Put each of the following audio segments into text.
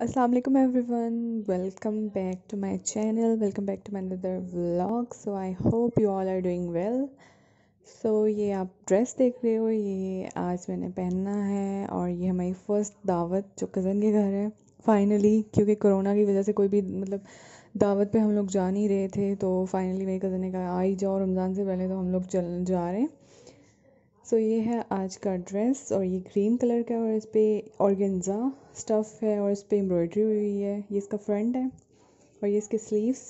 Assalamu alaikum, everyone. Welcome back to my channel welcome back to my another vlog. So I hope you all are doing well so ये आप dress देख रहे हो, ये आज मैंने पहनना है और ये हमारी फ़र्स्ट दावत, जो कज़न के घर है फाइनली क्योंकि कोरोना की वजह से कोई भी मतलब दावत पे हम लोग जा नहीं रहे थे तो फाइनली मेरी कज़न ने कहा आ ही जाओ, रमज़ान से पहले तो हम लोग चल, जा रहे हैं। सो so, ये है आज का ड्रेस और ये ग्रीन कलर का और इस पर ऑर्गेन्जा स्टफ़ है और इस पर एम्ब्रॉयडरी हुई है। ये इसका फ्रंट है और ये इसके स्लीव्स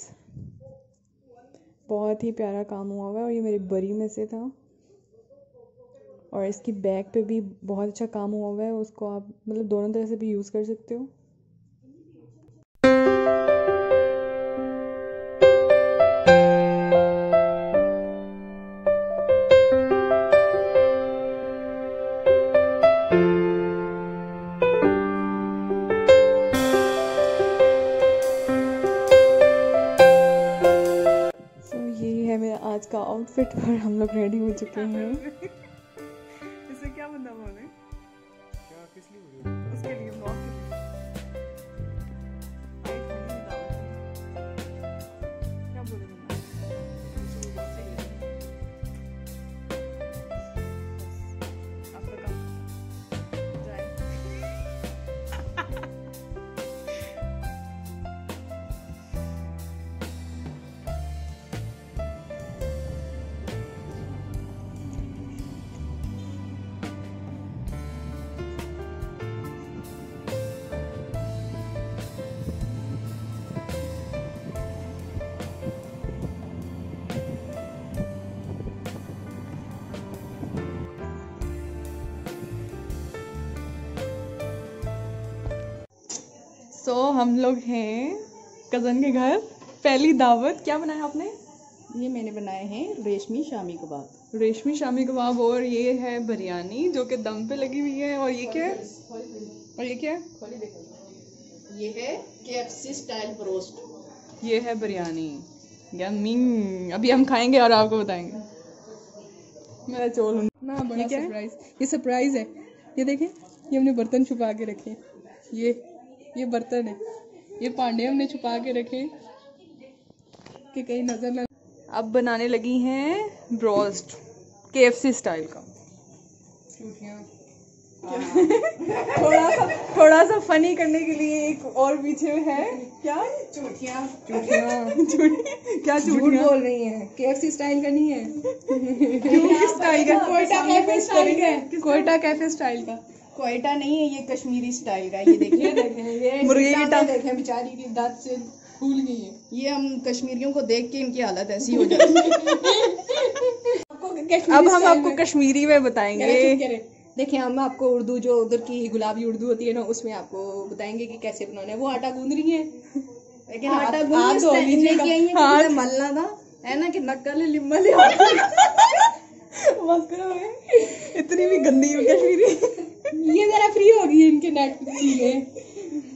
बहुत ही प्यारा काम हुआ हुआ है और ये मेरी बरी में से था। और इसकी बैक पे भी बहुत अच्छा काम हुआ हुआ है उसको आप मतलब दोनों तरह से भी यूज़ कर सकते हो। का आउटफिट पर हम लोग रेडी हो चुके हैं। सो so, हम लोग हैं कज़न के घर। पहली दावत क्या बनाया आपने? ये मैंने बनाए हैं रेशमी शामी कबाब। रेशमी शामी कबाब और ये है बिरयानी जो कि दम पे लगी हुई है। और ये क्या है? और ये क्या है? ये है केएफसी स्टाइल ब्रोस्ट ये है बिरयानी। यम्मी। अभी हम खाएँगे और आपको बताएँगे। मेरा चोल ना बड़ा सरप्राइज़ ये सरप्राइज़ है। ये देखें ये हमने बर्तन छुपा के रखे ये ये बर्तन है। ये पांडे हमने छुपा के रखे कि कहीं नज़र ना अब बनाने लगी हैं ब्रोस्ट केएफसी स्टाइल का। थोड़ा सा थोड़ा सा फनी करने के लिए एक और पीछे है। क्या? चूटियाँ क्या झूठ बोल रही हैं। केएफसी स्टाइल का नहीं है। स्टाइल का। कोयटा कैफ़े स्टाइल का कोयटा कैफ़े स्टाइल का। कोयटा नहीं है ये कश्मीरी स्टाइल का ये देखिए ये मुर्गे की टांग। देखें बेचारी की दांत से फूल गई है। ये हम कश्मीरियों को देख के इनकी हालत ऐसी हो जाती है। अब हम आपको कश्मीरी में बताएँगे। देखिए हम आपको उर्दू जो उधर की गुलाबी उर्दू होती है ना उसमें आपको बताएँगे कि कैसे बनाना है वो आटा गूंद रही है। लेकिन आटा हाथ गूंद। आई है मलना था है। ना कि नक्कल लिम्बल बस करो इतनी भी गंदी है कश्मीरी। ये जरा फ्री हो गई इनके नेट के लिए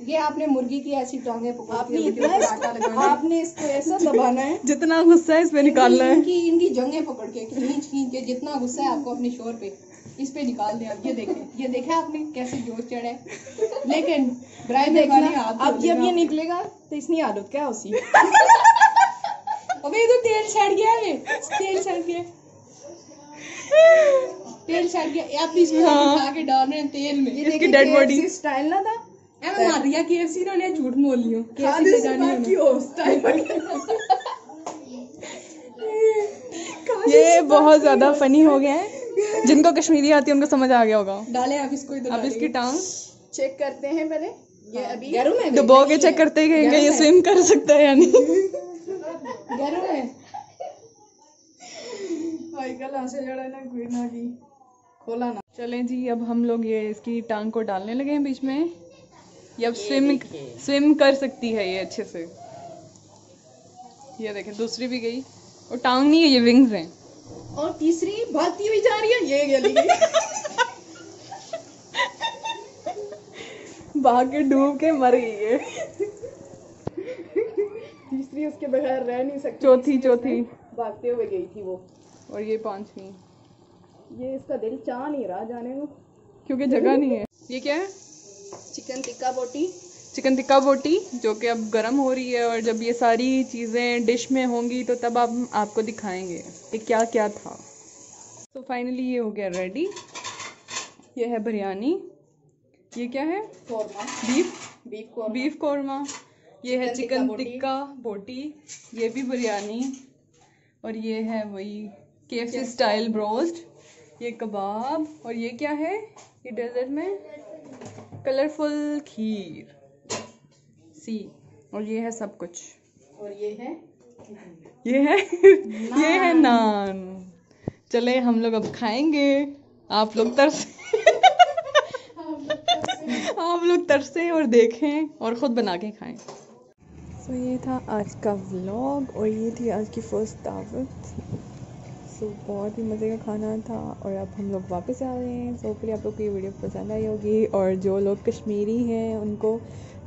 ये आपने मुर्गी की ऐसी टांगे पकड़ आपने इतना। आपने इसको ऐसा दबाना है। जितना गुस्सा है इस पे निकालना है। इनकी इनकी जंगें पकड़ के खींच खींच के जितना गुस्सा है आपको अपने शोर पे इस पे निकाल दे। आप ये देखें ये देखा आपने कैसे जोश चढ़ा है? लेकिन ड्राई देखना अब जब ये निकलेगा तो इसकी आदत क्या उसी? अबे ये तो तेल छड़ गया है। तेल छड़ गया तेल छड़ गया आप इसमें हाँ। उठा के डाल रहे हैं तेल में। ये इसकी dead body। स्टाइल ना था? एम मार दिया केएफसी ने झूठ बोल लियो केएफसी से जानी बात की है। हो स्टाइल बन गया। ये बहुत ज़्यादा फनी हो गया है। जिनको कश्मीरी आती है उनको समझ आ गया होगा। डालें आप इसको इधर अब इसकी टांग। चेक करते हैं पहले। ये अभी गरम है डुबो के चेक करते हैं कि ये स्विम कर सकता है या नहीं। गरम है। आजकल ऐसे जड़ा ना कोई ना की खोला ना। चलें जी अब हम लोग ये इसकी टांग को डालने लगे हैं बीच में। ये अब स्विम स्विम कर सकती है ये अच्छे से। ये देखें दूसरी भी गई। और टांग नहीं है ये विंग्स हैं। और तीसरी भागती हुई जा रही है ये गली। गई भाग के डूब के मर गई है तीसरी उसके बगैर रह नहीं सकती। चौथी चौथी। भागते हुए गई थी वो। और ये पांचवी। ये इसका दिल चाह नहीं रहा जाने को। क्योंकि जगह नहीं है। ये क्या है? चिकन टिक्का बोटी। चिकन टिक्का बोटी जो कि अब गर्म हो रही है और जब ये सारी चीज़ें डिश में होंगी तो तब आप आपको दिखाएँगे कि क्या क्या था। तो फाइनली ये हो गया रेडी ये है बिरयानी ये क्या है? Korma beef beef korma beef korma ये है चिकन टिक्का बोटी। ये भी बिरयानी और ये है वही के स्टाइल ब्रोस्ट ये कबाब और ये क्या है? ये डेजर्ट में? कलरफुल खीर। सी और ये है सब कुछ। और ये है? ये है? ये है नान। चले हम लोग अब खाएँगे। आप लोग तरस आप लोग तरसे और देखें और खुद बना के खाएँ। सो ये था आज का व्लॉग और ये थी आज की फ़र्स्ट दावत। सो बहुत ही मज़े का खाना था और अब हम लोग वापस आ रहे हैं। सो होपफुली आप लोग को ये वीडियो पसंद आई होगी और जो लोग कश्मीरी हैं, उनको,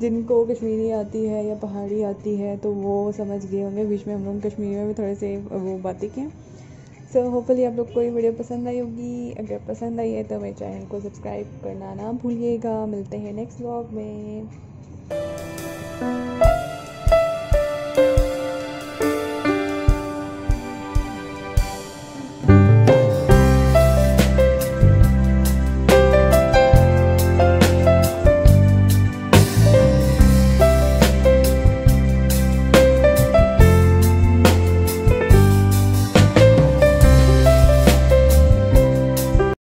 जिनको कश्मीरी आती है या पहाड़ी आती है तो वो समझ गए होंगे। बीच में हम लोग कश्मीरी में भी थोड़े से वो बातें की सो होपफुली आप लोग को ये वीडियो पसंद आई होगी। अगर पसंद आई है तो मेरे चैनल को सब्सक्राइब करना ना भूलिएगा। मिलते हैं नेक्स्ट व्लॉग में।